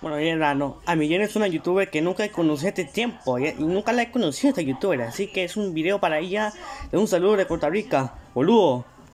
Bueno, bien raro. A Millén es una youtuber que nunca he conocido este tiempo y nunca la he conocido esta youtuber, así que es un video para ella de un saludo de Costa Rica. Boludo.